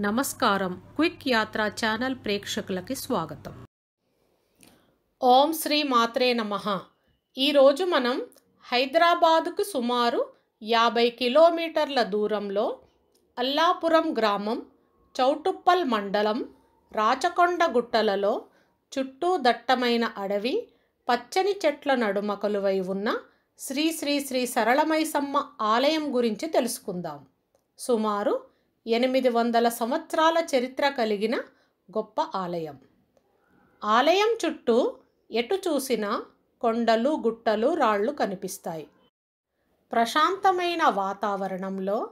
నమస్కారం. క్విక్ యాత్ర ఛానల్ ప్రేక్షకులకి స్వాగతం. ఓం శ్రీ మాత్రే నమ. ఈరోజు మనం హైదరాబాదుకు సుమారు యాభై కిలోమీటర్ల దూరంలో అల్లాపురం గ్రామం చౌటుప్పల్ మండలం రాచకొండ గుట్టలలో చుట్టూ దట్టమైన అడవి పచ్చని చెట్ల నడుమ కలువై ఉన్న శ్రీ శ్రీ శ్రీ సరళమైసమ్మ ఆలయం గురించి తెలుసుకుందాం. సుమారు ఎనిమిది వందల సంవత్సరాల చరిత్ర కలిగిన గొప్ప ఆలయం. ఆలయం చుట్టూ ఎటు చూసినా కొండలు గుట్టలు రాళ్ళు కనిపిస్తాయి. ప్రశాంతమైన వాతావరణంలో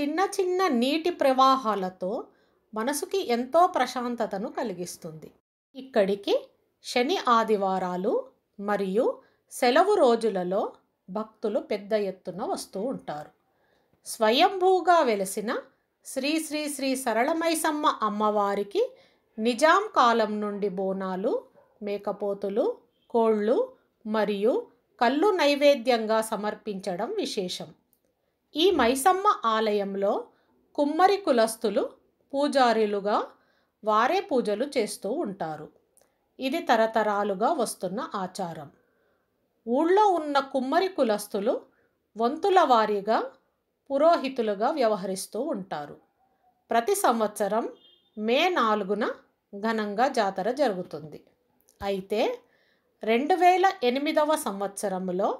చిన్న చిన్న నీటి ప్రవాహాలతో మనసుకి ఎంతో ప్రశాంతతను కలిగిస్తుంది. ఇక్కడికి శని ఆదివారాలు మరియు సెలవు రోజులలో భక్తులు పెద్ద ఎత్తున వస్తూ ఉంటారు. స్వయంభూగా వెలసిన శ్రీ శ్రీ శ్రీ సరళమైసమ్మ అమ్మవారికి నిజాం కాలం నుండి బోనాలు మేకపోతులు కోళ్ళు మరియు కళ్ళు నైవేద్యంగా సమర్పించడం విశేషం. ఈ మైసమ్మ ఆలయంలో కుమ్మరి కులస్తులు పూజారులుగా వారే పూజలు చేస్తూ ఉంటారు. ఇది తరతరాలుగా వస్తున్న ఆచారం. ఊళ్ళో ఉన్న కుమ్మరి కులస్తులు వంతుల వారీగా పురోహితులుగా వ్యవహరిస్తూ ఉంటారు. ప్రతి సంవత్సరం మే నాలుగున ఘనంగా జాతర జరుగుతుంది. అయితే రెండు వేల ఎనిమిదవ సంవత్సరంలో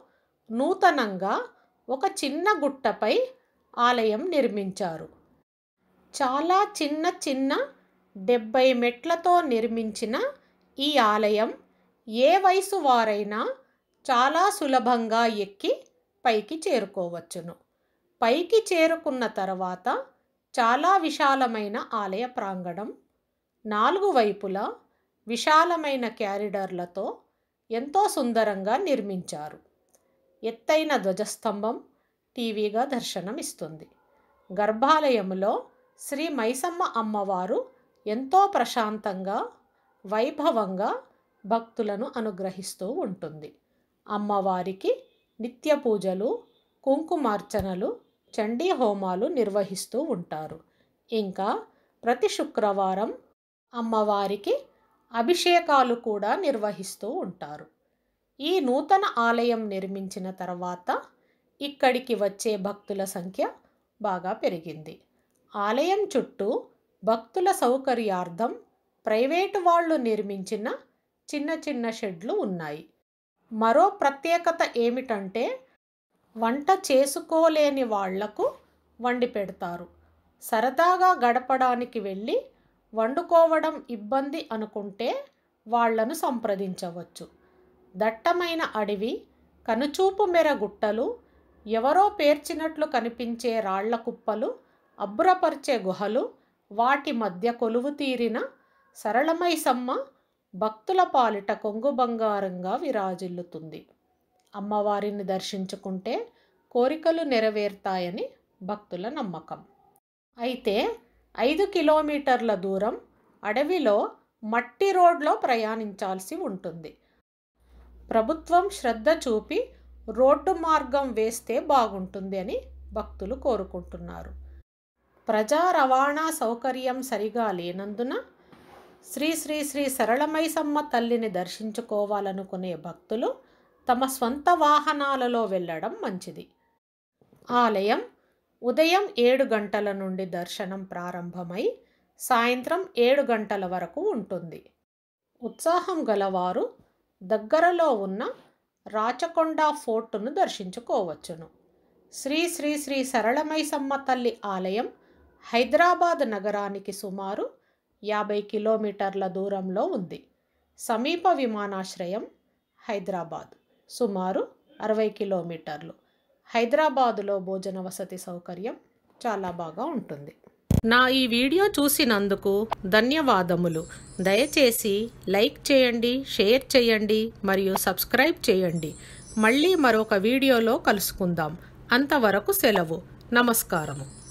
నూతనంగా ఒక చిన్న గుట్టపై ఆలయం నిర్మించారు. చాలా చిన్న చిన్న డెబ్బై మెట్లతో నిర్మించిన ఈ ఆలయం ఏ వయసు వారైనా చాలా సులభంగా ఎక్కి పైకి చేరుకోవచ్చును. పైకి చేరుకున్న తర్వాత చాలా విశాలమైన ఆలయ ప్రాంగణం నాలుగు వైపులా విశాలమైన క్యారిడర్లతో ఎంతో సుందరంగా నిర్మించారు. ఎత్తైన ధ్వజస్తంభం టీవీగా దర్శనం ఇస్తుంది గర్భాలయంలో శ్రీ మైసమ్మ అమ్మవారు ఎంతో ప్రశాంతంగా వైభవంగా భక్తులను అనుగ్రహిస్తూ ఉంటుంది. అమ్మవారికి నిత్య పూజలు కుంకుమార్చనలు చండీ హోమాలు నిర్వహిస్తూ ఉంటారు. ఇంకా ప్రతి శుక్రవారం అమ్మవారికి అభిషేకాలు కూడా నిర్వహిస్తూ ఉంటారు. ఈ నూతన ఆలయం నిర్మించిన తర్వాత ఇక్కడికి వచ్చే భక్తుల సంఖ్య బాగా పెరిగింది. ఆలయం చుట్టూ భక్తుల సౌకర్యార్థం ప్రైవేటు వాళ్ళు నిర్మించిన చిన్న చిన్న షెడ్లు ఉన్నాయి. మరో ప్రత్యేకత ఏమిటంటే వంట చేసుకోలేని వాళ్ళకు వండి పెడతారు. సరదాగా గడపడానికి వెళ్ళి వండుకోవడం ఇబ్బంది అనుకుంటే వాళ్ళను సంప్రదించవచ్చు. దట్టమైన అడవి కనుచూపు మెర గుట్టలు ఎవరో పేర్చినట్లు కనిపించే రాళ్ళ కుప్పలు అబ్బురపరిచే గుహలు వాటి మధ్య కొలువు తీరిన సరళమైసమ్మ భక్తుల పాలిట కొంగు బంగారంగా విరాజిల్లుతుంది. అమ్మవారిని దర్శించుకుంటే కోరికలు నెరవేరుతాయని భక్తుల నమ్మకం. అయితే ఐదు కిలోమీటర్ల దూరం అడవిలో మట్టి రోడ్లో ప్రయాణించాల్సి ఉంటుంది. ప్రభుత్వం శ్రద్ధ చూపి రోడ్డు మార్గం వేస్తే బాగుంటుంది అని భక్తులు కోరుకుంటున్నారు. ప్రజా రవాణా సౌకర్యం సరిగా లేనందున శ్రీ శ్రీ శ్రీ సరళమైసమ్మ తల్లిని దర్శించుకోవాలనుకునే భక్తులు తమ స్వంత వాహనాలలో వెళ్ళడం మంచిది. ఆలయం ఉదయం ఏడు గంటల నుండి దర్శనం ప్రారంభమై సాయంత్రం ఏడు గంటల వరకు ఉంటుంది. ఉత్సాహం గలవారు దగ్గరలో ఉన్న రాచకొండ ఫోర్టును దర్శించుకోవచ్చును. శ్రీ శ్రీ శ్రీ సరళమైసమ్మ తల్లి ఆలయం హైదరాబాద్ నగరానికి సుమారు యాభై కిలోమీటర్ల దూరంలో ఉంది. సమీప విమానాశ్రయం హైదరాబాద్. సుమారు అరవై కిలోమీటర్లు. హైదరాబాదులో భోజన వసతి సౌకర్యం చాలా బాగా ఉంటుంది. నా ఈ వీడియో చూసినందుకు ధన్యవాదములు. దయచేసి లైక్ చేయండి షేర్ చేయండి మరియు సబ్స్క్రైబ్ చేయండి. మళ్ళీ మరొక వీడియోలో కలుసుకుందాం. అంతవరకు సెలవు. నమస్కారము.